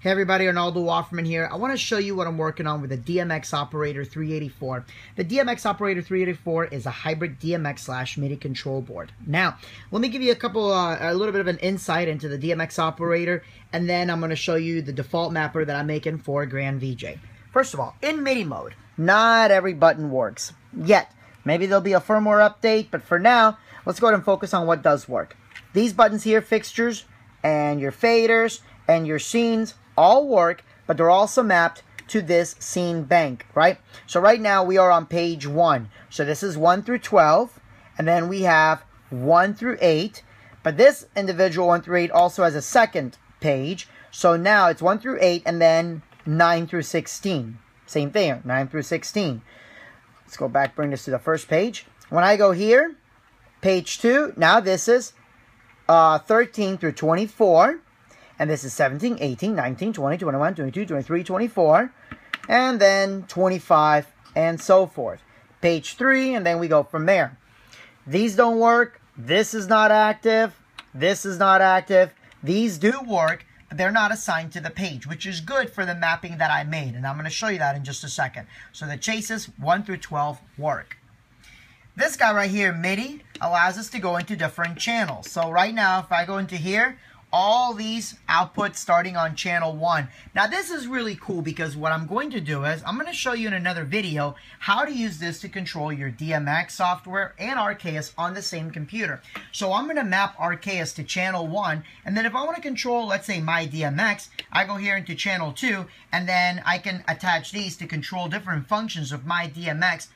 Hey everybody, Arnaldo Offerman here. I want to show you what I'm working on with the DMX Operator 384. The DMX Operator 384 is a hybrid DMX slash MIDI control board. Now, let me give you a couple, uh, a little bit of an insight into the DMX Operator, and then I'm going to show you the default mapper that I'm making for Grand VJ. First of all, in MIDI mode, not every button works yet. Maybe there'll be a firmware update, but for now, let's go ahead and focus on what does work. These buttons here, fixtures, and your faders, and your scenes, all work, but they're also mapped to this scene bank, right? So right now we are on page 1. So this is 1 through 12, and then we have 1 through 8. But this individual 1 through 8 also has a second page. So now it's 1 through 8 and then 9 through 16. Same thing, 9 through 16. Let's go back, bring this to the first page. When I go here, page 2, now this is uh, 13 through 24. And this is 17, 18, 19, 20, 21, 22, 23, 24. And then 25 and so forth. Page 3 and then we go from there. These don't work. This is not active. This is not active. These do work, but they're not assigned to the page, which is good for the mapping that I made. And I'm going to show you that in just a second. So the chases 1 through 12 work. This guy right here, MIDI, allows us to go into different channels. So right now, if I go into here, all these outputs starting on channel 1. Now this is really cool because what I'm going to do is I'm going to show you in another video how to use this to control your DMX software and Arkaos on the same computer. So I'm going to map Arkaos to channel 1 and then if I want to control let's say my DMX I go here into channel 2 and then I can attach these to control different functions of my DMX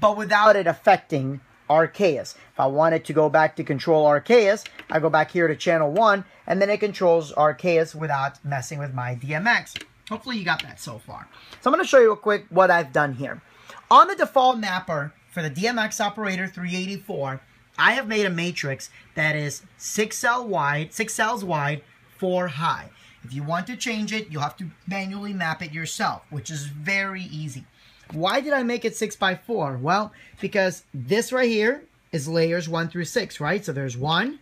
but without it affecting Arkaos. If I wanted to go back to control Arkaos, I go back here to channel 1, and then it controls Arkaos without messing with my DMX. Hopefully you got that so far. So I'm going to show you real quick what I've done here. On the default mapper for the DMX Operator 384, I have made a matrix that is 6 cell wide, 6 cells wide, 4 high. If you want to change it, you'll have to manually map it yourself, which is very easy. Why did I make it 6 by 4? Well, because this right here is layers 1 through 6, right? So there's 1,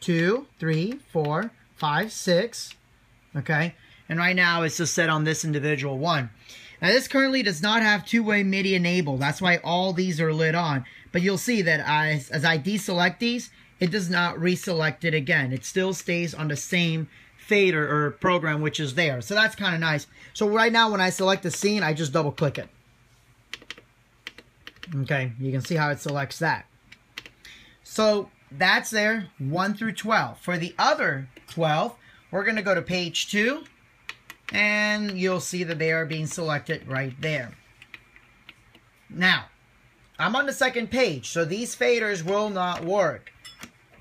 2, 3, 4, 5, 6, okay? And right now it's just set on this individual one. Now this currently does not have two-way MIDI enabled. That's why all these are lit on. But you'll see that as, as I deselect these, it does not reselect it again. It still stays on the same fader or program which is there. So that's kind of nice. So right now when I select the scene, I just double click it. Okay, you can see how it selects that. So that's there, 1 through 12. For the other 12, we're going to go to page 2, and you'll see that they are being selected right there. Now, I'm on the second page, so these faders will not work.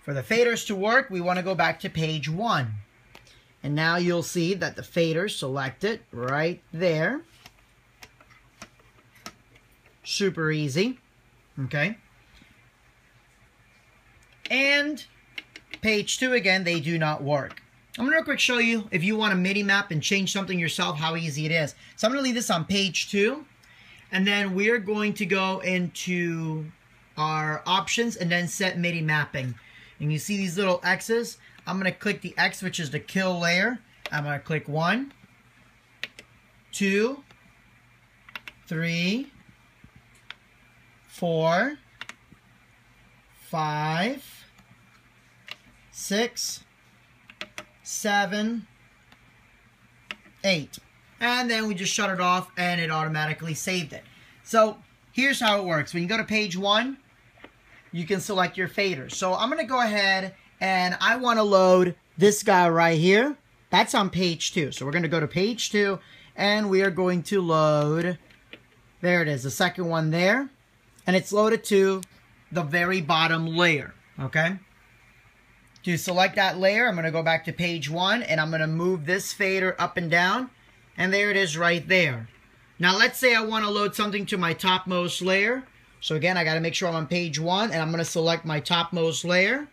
For the faders to work, we want to go back to page 1. And now you'll see that the faders selected right there. Super easy. Okay. And page two, again, they do not work. I'm to real quick show you if you want a MIDI map and change something yourself, how easy it is. So I'm to leave this on page two. And then we're going to go into our options and then set MIDI mapping. And you see these little X's. I'm to click the X, which is the kill layer. I'm to click one, two, three, four, five, six, seven, eight. And then we just shut it off and it automatically saved it. So here's how it works. When you go to page one, you can select your faders. So I'm going to go ahead and I want to load this guy right here. That's on page two. So we're going to go to page two and we are going to load, there it is, the second one there and it's loaded to the very bottom layer, okay? To select that layer, I'm going to go back to page one, and I'm going to move this fader up and down, and there it is right there. Now, let's say I want to load something to my topmost layer. So again, I got to make sure I'm on page one, and I'm going to select my topmost layer.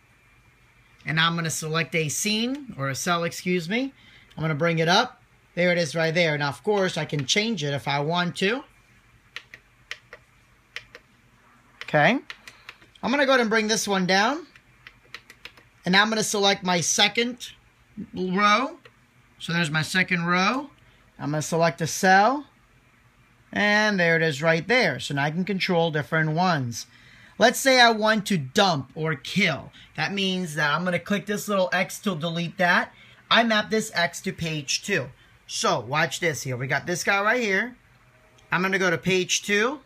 And I'm going to select a scene, or a cell, excuse me. I'm going to bring it up. There it is right there. Now, of course, I can change it if I want to. Okay. I'm going to go ahead and bring this one down. And now I'm going to select my second row. So there's my second row. I'm going to select a cell. And there it is right there. So now I can control different ones. Let's say I want to dump or kill. That means that I'm going to click this little X to delete that. I map this X to page 2. So watch this here. We got this guy right here. I'm going to go to page 2.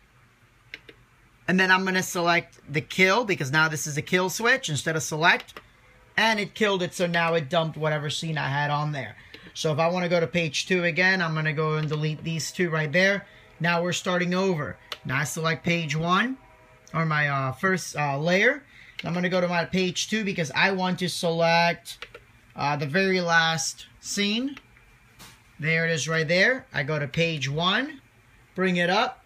And then I'm going to select the kill because now this is a kill switch instead of select. And it killed it, so now it dumped whatever scene I had on there. So if I want to go to page 2 again, I'm going to go and delete these two right there. Now we're starting over. Now I select page 1 or my uh, first uh, layer. I'm going to go to my page 2 because I want to select uh, the very last scene. There it is right there. I go to page 1, bring it up,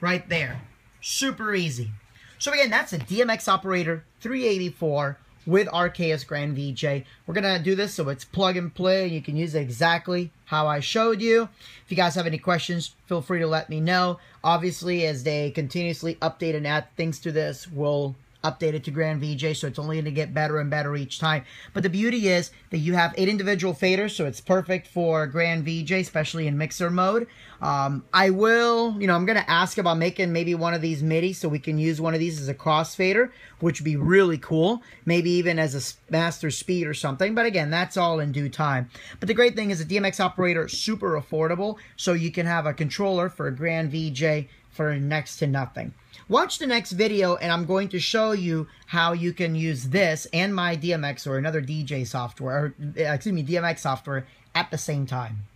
right there. Super easy. So again, that's a DMX Operator 384 with Arkaos Grand VJ. We're going to do this so it's plug and play. You can use it exactly how I showed you. If you guys have any questions, feel free to let me know. Obviously, as they continuously update and add things to this, we'll updated to Grand VJ, so it's only going to get better and better each time. But the beauty is that you have eight individual faders, so it's perfect for Grand VJ, especially in mixer mode. Um, I will, you know, I'm going to ask about making maybe one of these MIDI so we can use one of these as a crossfader, which would be really cool. Maybe even as a master speed or something. But again, that's all in due time. But the great thing is the DMX operator super affordable, so you can have a controller for a Grand VJ for next to nothing. Watch the next video and I'm going to show you how you can use this and my DMX or another DJ software, or uh, excuse me, DMX software at the same time.